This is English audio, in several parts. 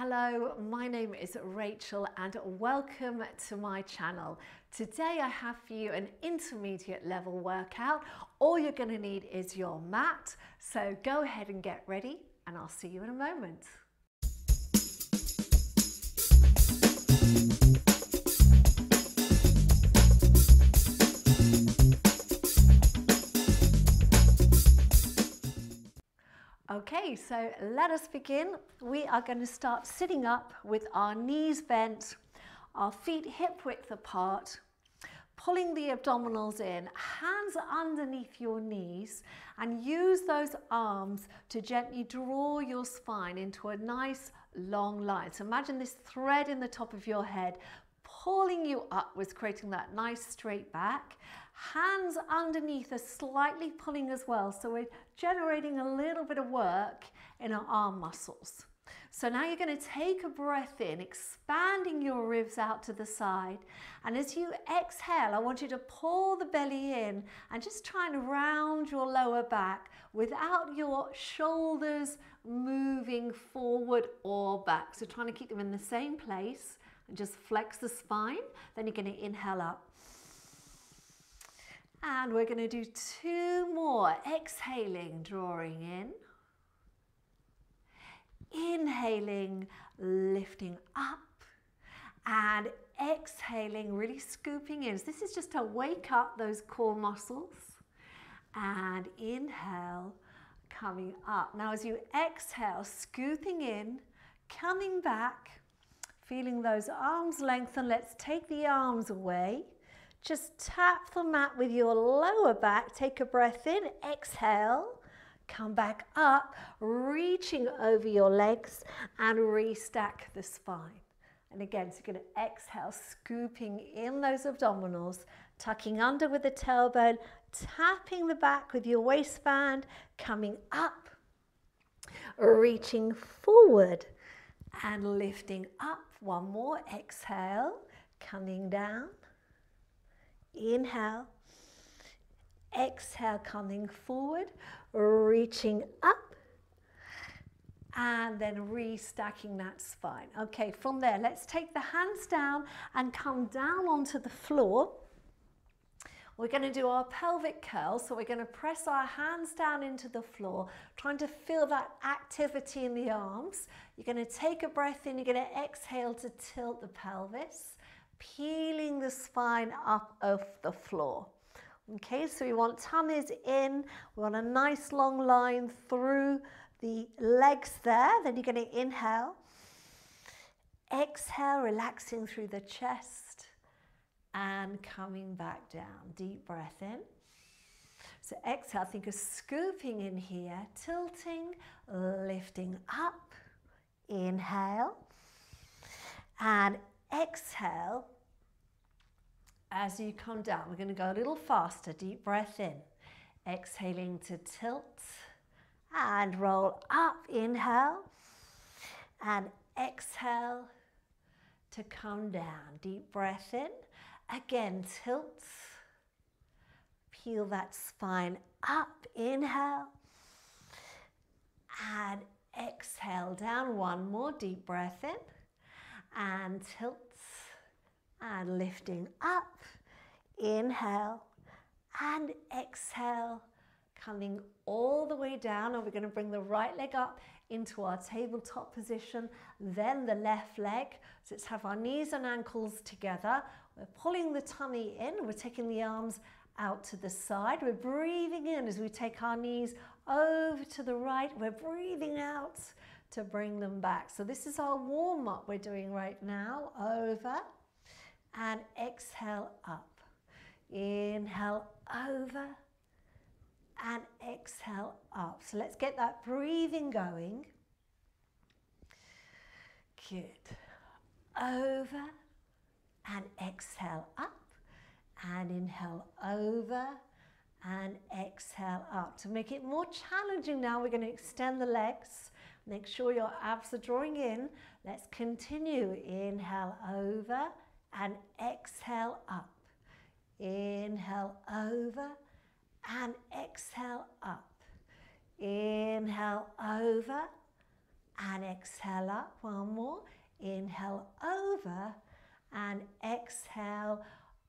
Hello, my name is Rachel and welcome to my channel. Today I have for you an intermediate level workout. All you're going to need is your mat. So go ahead and get ready and I'll see you in a moment. Okay, so let us begin. We are going to start sitting up with our knees bent, our feet hip width apart, pulling the abdominals in, hands underneath your knees, and use those arms to gently draw your spine into a nice long line. So imagine this thread in the top of your head pulling you upwards, creating that nice straight back. Hands underneath are slightly pulling as well. So we're generating a little bit of work in our arm muscles. So now you're going to take a breath in, expanding your ribs out to the side. And as you exhale, I want you to pull the belly in and just try and round your lower back without your shoulders moving forward or back. So trying to keep them in the same place and just flex the spine. Then you're going to inhale up. And we're going to do two more. Exhaling, drawing in. Inhaling, lifting up. And exhaling, really scooping in. So this is just to wake up those core muscles. And inhale, coming up. Now as you exhale, scooping in, coming back, feeling those arms lengthen. Let's take the arms away. Just tap the mat with your lower back. Take a breath in, exhale. Come back up, reaching over your legs and restack the spine. And again, so you're going to exhale, scooping in those abdominals, tucking under with the tailbone, tapping the back with your waistband, coming up, reaching forward and lifting up. One more, exhale, coming down Inhale. Exhale, coming forward, reaching up, and then restacking that spine. Okay, from there, let's take the hands down and come down onto the floor. We're going to do our pelvic curl, so we're going to press our hands down into the floor, trying to feel that activity in the arms. You're going to take a breath in, you're going to exhale to tilt the pelvis peeling the spine up off the floor. Okay, so we want tummies in, we want a nice long line through the legs there. Then you're going to inhale, exhale, relaxing through the chest and coming back down. Deep breath in. So exhale, think of scooping in here, tilting, lifting up. Inhale and exhale as you come down. We're going to go a little faster. Deep breath in. Exhaling to tilt and roll up. Inhale and exhale to come down. Deep breath in. Again, tilt. Peel that spine up. Inhale and exhale down. One more deep breath in and tilt and lifting up. Inhale and exhale, coming all the way down. And we're going to bring the right leg up into our tabletop position, then the left leg. So let's have our knees and ankles together. We're pulling the tummy in. We're taking the arms out to the side. We're breathing in as we take our knees over to the right. We're breathing out to bring them back. So this is our warm up we're doing right now. Over and exhale up. Inhale over and exhale up. So let's get that breathing going. Good. Over and exhale up and inhale over and exhale up. To make it more challenging now, we're going to extend the legs. Make sure your abs are drawing in. Let's continue. Inhale over and exhale up. Inhale over and exhale up. Inhale over and exhale up. One more. Inhale over and exhale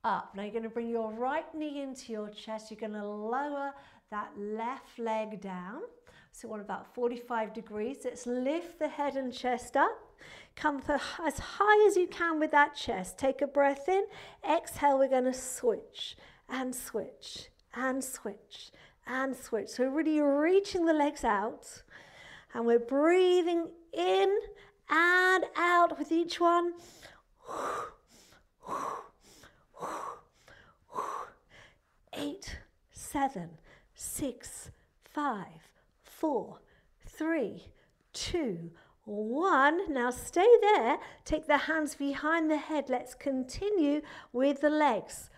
up. Now you're going to bring your right knee into your chest. You're going to lower that left leg down. So what about 45 degrees? Let's lift the head and chest up. Come for as high as you can with that chest. Take a breath in. Exhale, we're going to switch and switch and switch and switch. So we're really reaching the legs out and we're breathing in and out with each one. Eight, seven, six, five, four, three, two, one. Now stay there. Take the hands behind the head. Let's continue with the legs.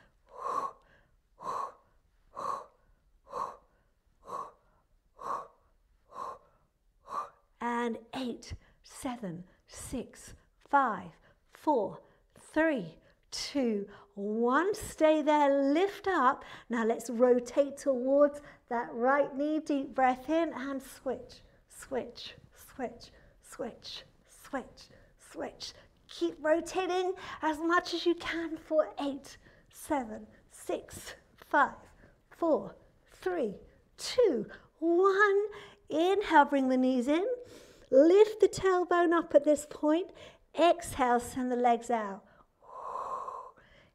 And eight, seven, six, five, four, three, two, one. Stay there, lift up. Now let's rotate towards that right knee. Deep breath in and switch, switch, switch, switch, switch, switch. Keep rotating as much as you can for eight, seven, six, five, four, three, two, one. Inhale, bring the knees in. Lift the tailbone up at this point. Exhale, send the legs out.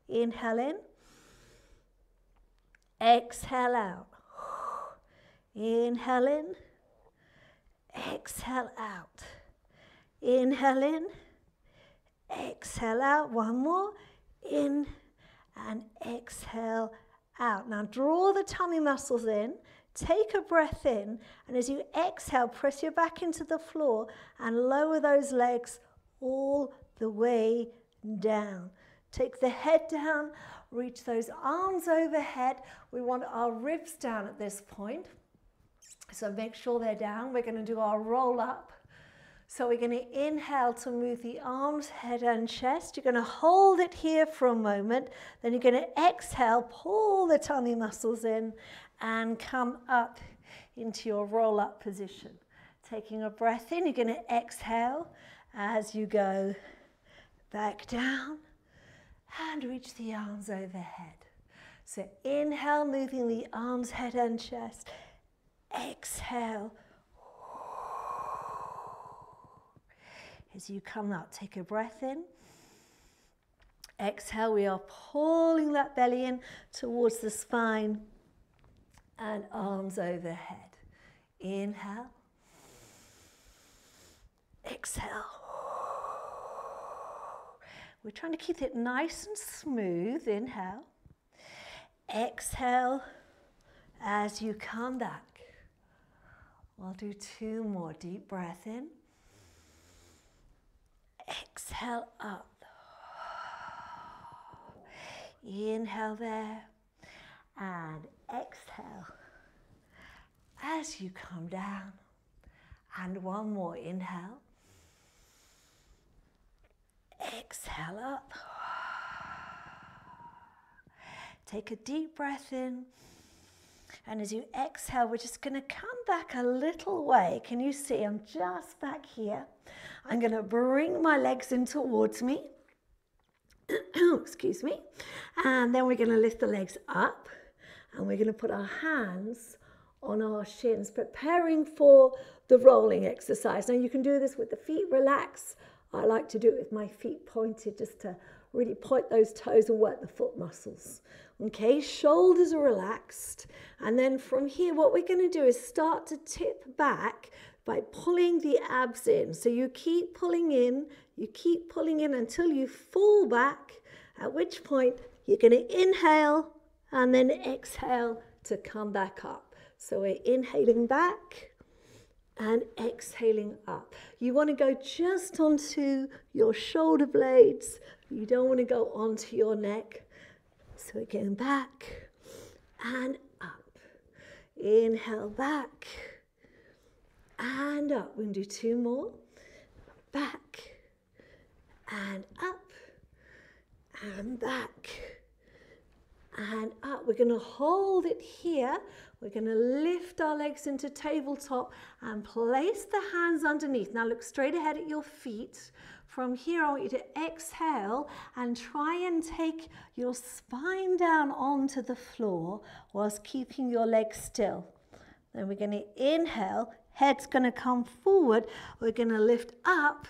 Inhale in. Exhale out. Inhale in. Exhale out. Inhale in. Exhale out. One more. In and exhale out. Now draw the tummy muscles in. Take a breath in, and as you exhale, press your back into the floor and lower those legs all the way down. Take the head down, reach those arms overhead. We want our ribs down at this point. So make sure they're down. We're going to do our roll up. So we're going to inhale to move the arms, head and chest. You're going to hold it here for a moment. Then you're going to exhale, pull the tummy muscles in and come up into your roll up position. Taking a breath in, you're going to exhale as you go back down and reach the arms overhead. So inhale, moving the arms, head and chest. Exhale. As you come up, take a breath in. Exhale, we are pulling that belly in towards the spine and arms overhead. Inhale. Exhale. We're trying to keep it nice and smooth. Inhale. Exhale as you come back. We'll do two more. Deep breath in. Exhale up. Inhale there and exhale as you come down. And one more inhale. Exhale up. Take a deep breath in. And as you exhale, we're just going to come back a little way. Can you see? I'm just back here. I'm going to bring my legs in towards me. Excuse me. And then we're going to lift the legs up and we're going to put our hands on our shins, preparing for the rolling exercise. Now you can do this with the feet relaxed. I like to do it with my feet pointed just to really point those toes and work the foot muscles. Okay, shoulders are relaxed. And then from here, what we're going to do is start to tip back by pulling the abs in. So you keep pulling in, you keep pulling in until you fall back, at which point you're going to inhale and then exhale to come back up. So we're inhaling back and exhaling up. You want to go just onto your shoulder blades. You don't want to go onto your neck. So again, back and up. Inhale back and up. We can do two more. Back and up and back and up. We're going to hold it here. We're going to lift our legs into tabletop and place the hands underneath. Now look straight ahead at your feet. From here, I want you to exhale and try and take your spine down onto the floor whilst keeping your legs still. Then we're going to inhale, head's going to come forward. We're going to lift up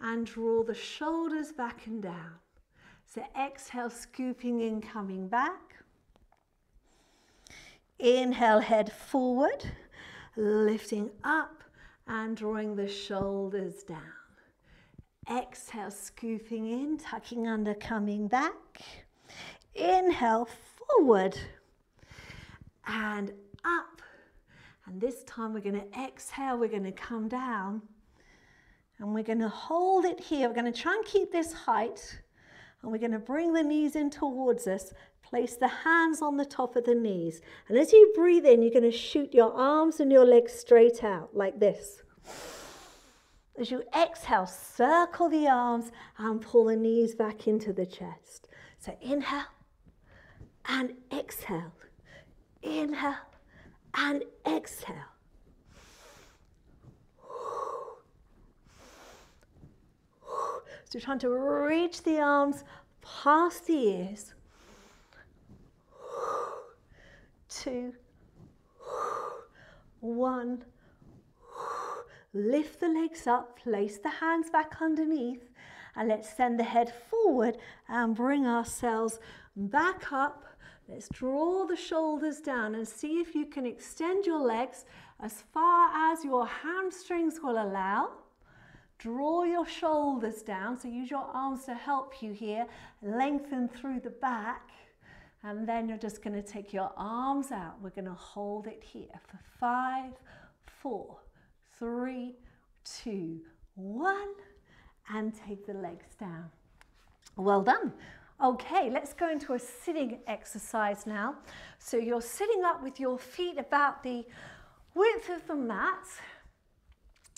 and draw the shoulders back and down. So exhale, scooping in, coming back. Inhale, head forward, lifting up and drawing the shoulders down. Exhale, scooping in, tucking under, coming back. Inhale, forward and up. And this time we're going to exhale, we're going to come down. And we're going to hold it here. We're going to try and keep this height. And we're going to bring the knees in towards us. Place the hands on the top of the knees. And as you breathe in, you're going to shoot your arms and your legs straight out like this. As you exhale, circle the arms and pull the knees back into the chest. So inhale and exhale. Inhale and exhale. So you're trying to reach the arms past the ears. Two, one. Lift the legs up, place the hands back underneath, and let's send the head forward and bring ourselves back up. Let's draw the shoulders down and see if you can extend your legs as far as your hamstrings will allow. Draw your shoulders down, so use your arms to help you here. Lengthen through the back. And then you're just going to take your arms out. We're going to hold it here for five, four, three, two, one, and take the legs down. Well done. Okay, let's go into a sitting exercise now. So you're sitting up with your feet about the width of the mat,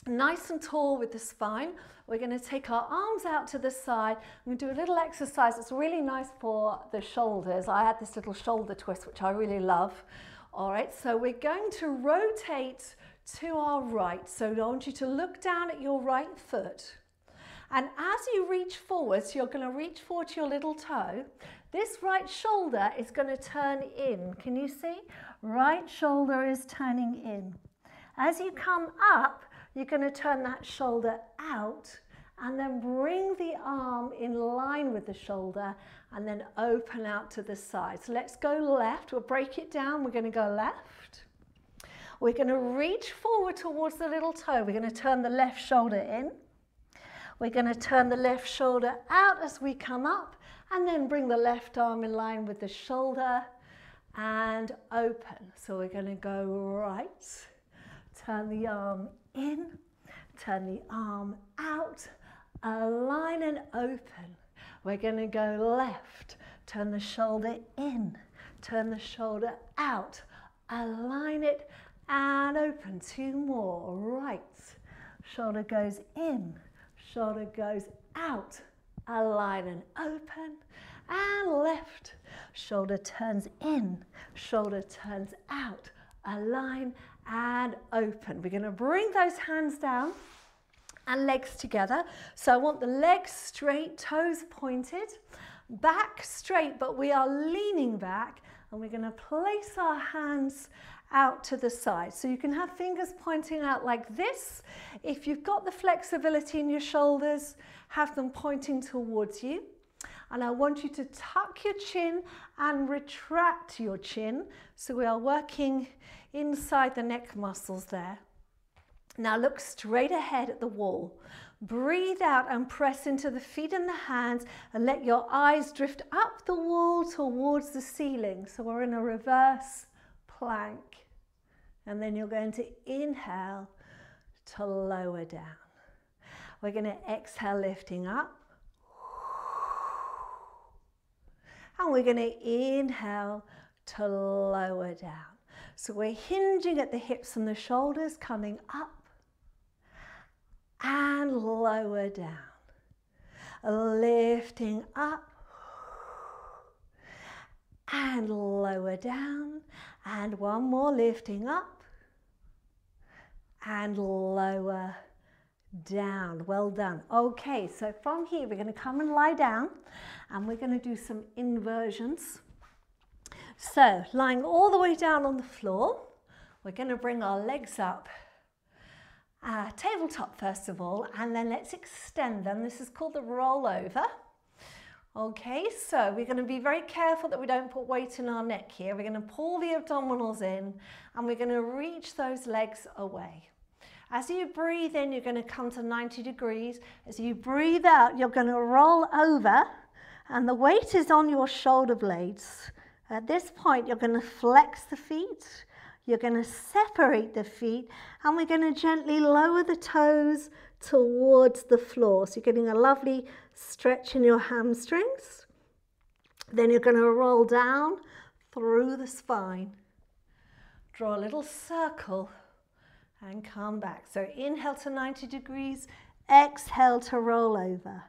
nice and tall with the spine. We're going to take our arms out to the side. I'm going to do a little exercise that's really nice for the shoulders. I had this little shoulder twist, which I really love. All right, so we're going to rotate to our right. So I want you to look down at your right foot. And as you reach forward, so you're going to reach forward to your little toe, this right shoulder is going to turn in. Can you see? Right shoulder is turning in. As you come up, you're going to turn that shoulder out and then bring the arm in line with the shoulder and then open out to the side. So let's go left. We'll break it down. We're going to go left. We're going to reach forward towards the little toe. We're going to turn the left shoulder in. We're going to turn the left shoulder out as we come up and then bring the left arm in line with the shoulder and open. So we're going to go right, turn the arm in, turn the arm out, align and open. We're going to go left, turn the shoulder in, turn the shoulder out, align it and open. Two more, right, shoulder goes in, shoulder goes out, align and open, and left, shoulder turns in, shoulder turns out, align and open. We're going to bring those hands down and legs together. So I want the legs straight, toes pointed, back straight, but we are leaning back and we're going to place our hands out to the side. So you can have fingers pointing out like this. If you've got the flexibility in your shoulders, have them pointing towards you. And I want you to tuck your chin and retract your chin. So we are working inside the neck muscles there. Now look straight ahead at the wall. Breathe out and press into the feet and the hands and let your eyes drift up the wall towards the ceiling. So we're in a reverse plank. And then you're going to inhale to lower down. We're going to exhale, lifting up. And we're going to inhale to lower down. So we're hinging at the hips and the shoulders, coming up and lower down. Lifting up and lower down and one more lifting up and lower down. Well done. Okay, so from here we're going to come and lie down and we're going to do some inversions. So lying all the way down on the floor, we're going to bring our legs up uh, tabletop first of all and then let's extend them. This is called the rollover. Okay, so we're going to be very careful that we don't put weight in our neck here. We're going to pull the abdominals in and we're going to reach those legs away. As you breathe in, you're going to come to 90 degrees. As you breathe out, you're going to roll over and the weight is on your shoulder blades. At this point, you're going to flex the feet. You're going to separate the feet and we're going to gently lower the toes towards the floor. So you're getting a lovely stretch in your hamstrings. Then you're going to roll down through the spine. Draw a little circle and come back. So inhale to 90 degrees, exhale to roll over.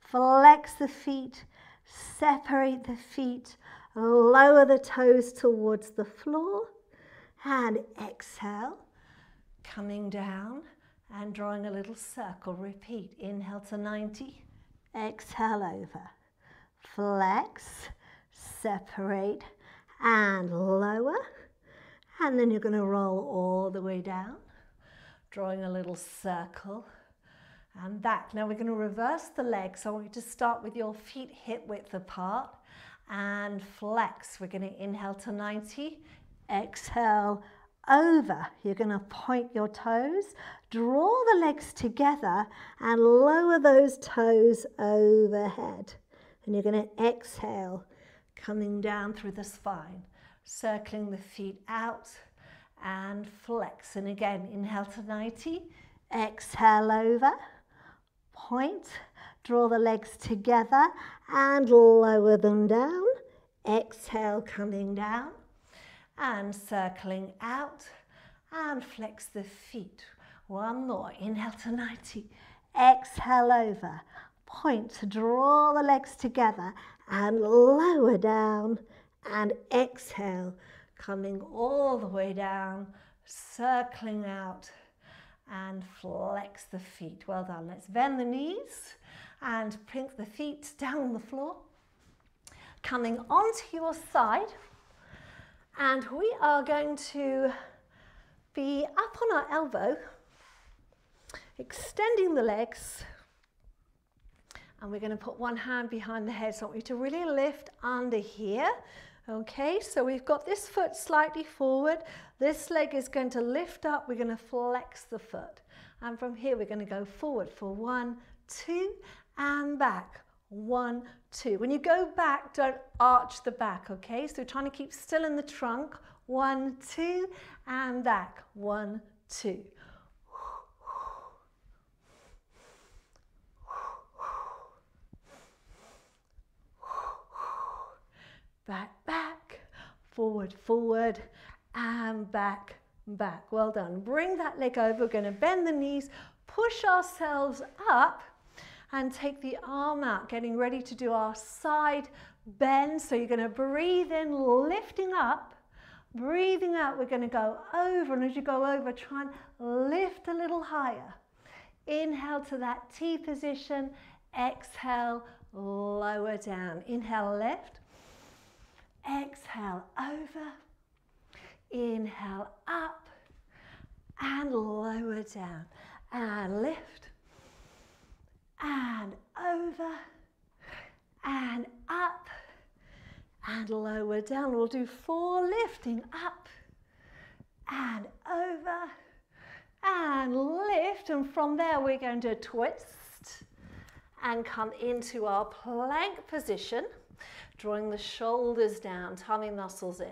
Flex the feet, separate the feet, lower the toes towards the floor and exhale, coming down and drawing a little circle. Repeat, inhale to 90, exhale over. Flex, separate and lower. And then you're going to roll all the way down, drawing a little circle and back. Now we're going to reverse the legs. So I want you to start with your feet hip width apart and flex. We're going to inhale to 90, exhale over. You're going to point your toes, draw the legs together and lower those toes overhead. And you're going to exhale, coming down through the spine, circling the feet out and flex. And again, inhale to 90, exhale over, point, draw the legs together and lower them down. Exhale, coming down and circling out and flex the feet. One more, inhale to 90, exhale over, point to draw the legs together and lower down and exhale, coming all the way down, circling out and flex the feet. Well done. Let's bend the knees and bring the feet down the floor. Coming onto your side and we are going to be up on our elbow, extending the legs, and we're going to put one hand behind the head. So I want you to really lift under here. Okay, so we've got this foot slightly forward. This leg is going to lift up. We're going to flex the foot. And from here, we're going to go forward for one, two, and back. One, two. When you go back, don't arch the back, okay? So trying to keep still in the trunk. One, two, and back. One, two. Back, back, forward, forward, and back, back. Well done. Bring that leg over. We're going to bend the knees, push ourselves up and take the arm out, getting ready to do our side bend. So you're going to breathe in, lifting up. Breathing out, we're going to go over. And as you go over, try and lift a little higher. Inhale to that T position. Exhale, lower down. Inhale, lift. Exhale, over. Inhale, up. And lower down. And lift and over and up and lower down. We'll do four lifting up and over and lift and from there we're going to twist and come into our plank position drawing the shoulders down, tummy muscles in.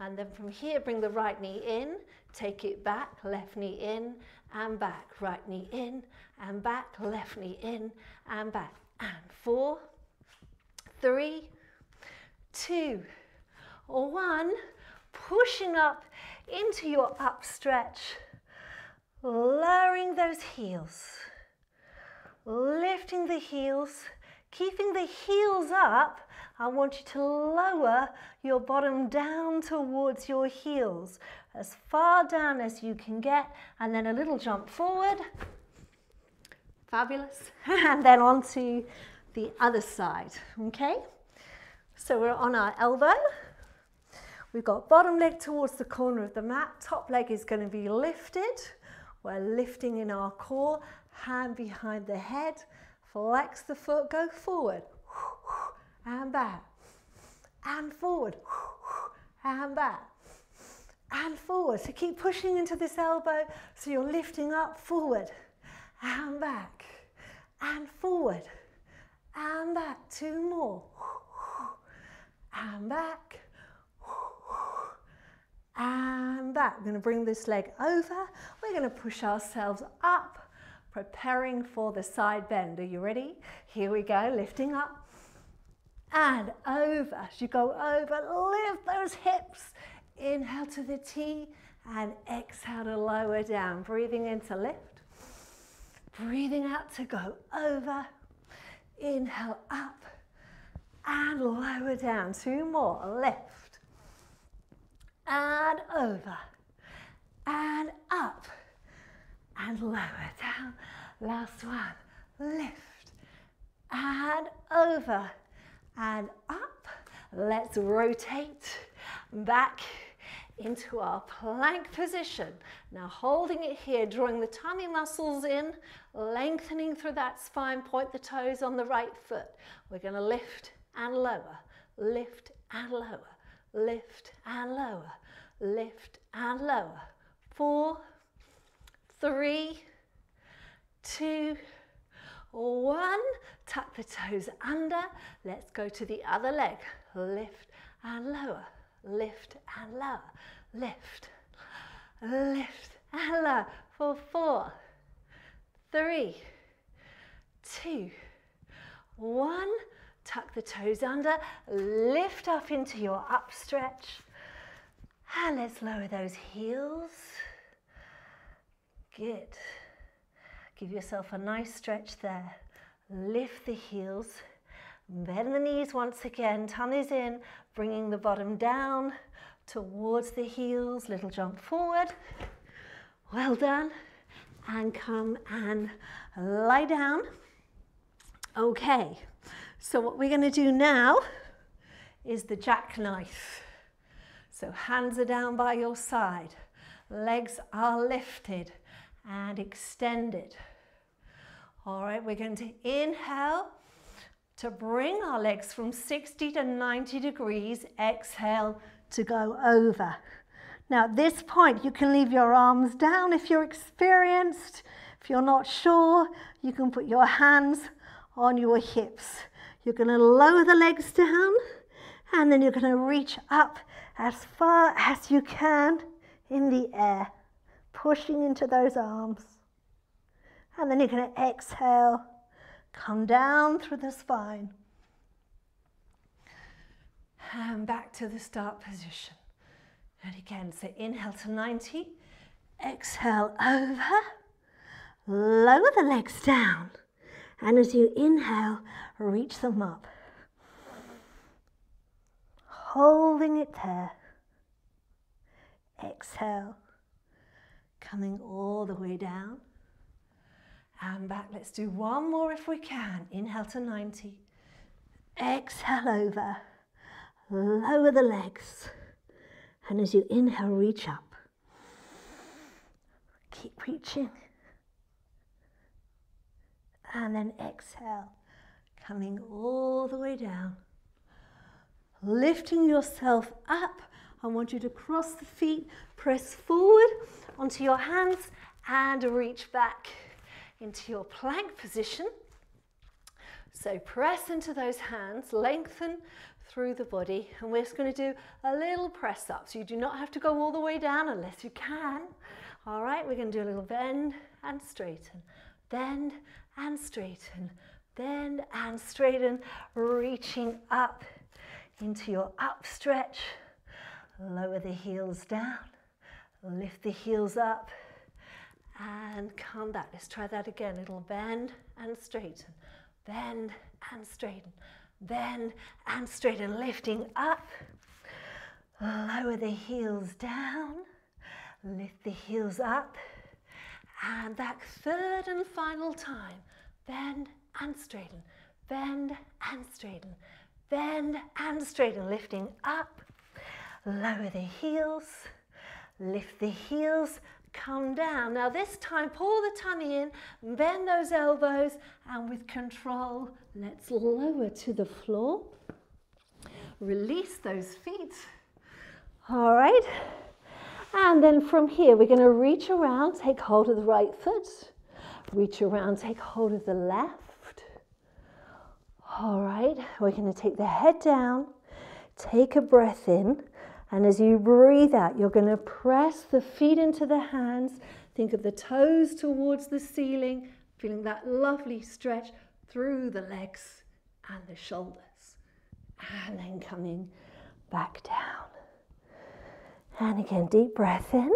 And then from here, bring the right knee in, take it back, left knee in and back, right knee in and back, left knee in and back. And four, three, two, one. Pushing up into your up stretch, lowering those heels, lifting the heels, Keeping the heels up, I want you to lower your bottom down towards your heels, as far down as you can get, and then a little jump forward. Fabulous. and then onto the other side, okay? So we're on our elbow. We've got bottom leg towards the corner of the mat, top leg is going to be lifted. We're lifting in our core, hand behind the head, flex the foot, go forward, and back, and forward, and back, and forward. So keep pushing into this elbow so you're lifting up, forward, and back, and forward, and back. Two more, and back, and back. We're going to bring this leg over. We're going to push ourselves up, preparing for the side bend. Are you ready? Here we go, lifting up and over. As you go over, lift those hips. Inhale to the T and exhale to lower down. Breathing in to lift. Breathing out to go over. Inhale up and lower down. Two more. Lift and over and up and lower down. Last one, lift and over and up. Let's rotate back into our plank position. Now holding it here, drawing the tummy muscles in, lengthening through that spine, point the toes on the right foot. We're gonna lift and lower, lift and lower, lift and lower, lift and lower. Four, three, two, one. Tuck the toes under. Let's go to the other leg. Lift and lower, lift and lower, lift, lift and lower. For four, three, two, one. Tuck the toes under, lift up into your up stretch. And let's lower those heels. Good. Give yourself a nice stretch there. Lift the heels. Bend the knees once again. Tummies in, bringing the bottom down towards the heels. Little jump forward. Well done. And come and lie down. Okay, so what we're going to do now is the jackknife. So hands are down by your side, legs are lifted and extended. All right, we're going to inhale to bring our legs from 60 to 90 degrees. Exhale to go over. Now at this point, you can leave your arms down if you're experienced. If you're not sure, you can put your hands on your hips. You're going to lower the legs down and then you're going to reach up as far as you can in the air, pushing into those arms. And then you're going to exhale, come down through the spine. And back to the start position. And again, so inhale to 90, exhale over, lower the legs down. And as you inhale, reach them up holding it there. Exhale, coming all the way down and back. Let's do one more if we can. Inhale to 90. Exhale over. Lower the legs. And as you inhale, reach up. Keep reaching. And then exhale, coming all the way down lifting yourself up. I want you to cross the feet, press forward onto your hands and reach back into your plank position. So press into those hands, lengthen through the body and we're just going to do a little press up. So you do not have to go all the way down unless you can. All right, we're going to do a little bend and straighten, bend and straighten, bend and straighten, reaching up into your up stretch. Lower the heels down, lift the heels up and come back. Let's try that again. Little bend and straighten. bend and straighten, bend and straighten, lifting up. Lower the heels down, lift the heels up, and that third and final time, bend and straighten, bend and straighten, bend and straighten, lifting up, lower the heels, lift the heels, come down. Now this time, pull the tummy in, bend those elbows, and with control, let's lower to the floor. Release those feet. All right. And then from here, we're going to reach around, take hold of the right foot, reach around, take hold of the left. All right, we're going to take the head down, take a breath in, and as you breathe out, you're going to press the feet into the hands. Think of the toes towards the ceiling, feeling that lovely stretch through the legs and the shoulders. And then coming back down. And again, deep breath in,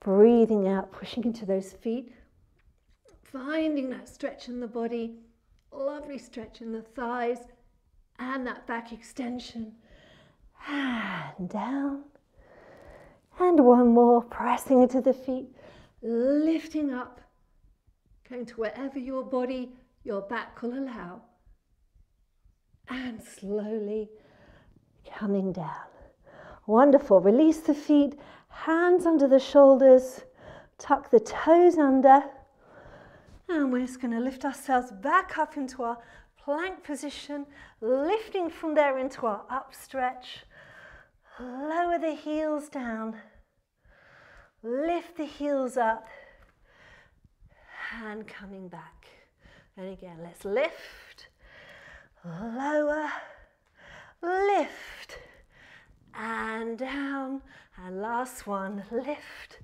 breathing out, pushing into those feet, finding that stretch in the body, lovely stretch in the thighs, and that back extension. And down. And one more, pressing into the feet, lifting up, going to wherever your body, your back will allow. And slowly coming down. Wonderful. Release the feet, hands under the shoulders, tuck the toes under. And we're just going to lift ourselves back up into our plank position, lifting from there into our up stretch. Lower the heels down. Lift the heels up. And coming back. And again, let's lift, lower, lift and down. And last one, lift,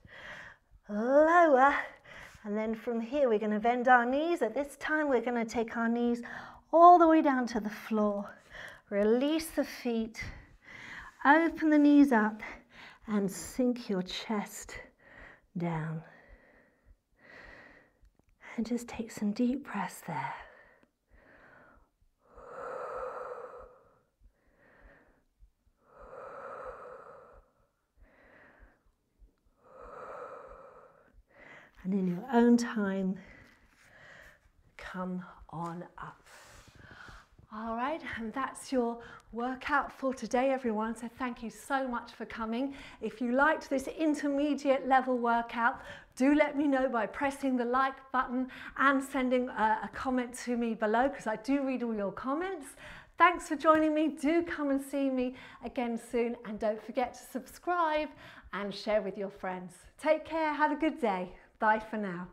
lower. And then from here, we're going to bend our knees. At this time, we're going to take our knees all the way down to the floor. Release the feet, open the knees up, and sink your chest down. And just take some deep breaths there. and in your own time, come on up. All right, and that's your workout for today, everyone. So thank you so much for coming. If you liked this intermediate level workout, do let me know by pressing the like button and sending a, a comment to me below because I do read all your comments. Thanks for joining me. Do come and see me again soon. And don't forget to subscribe and share with your friends. Take care. Have a good day. Bye for now.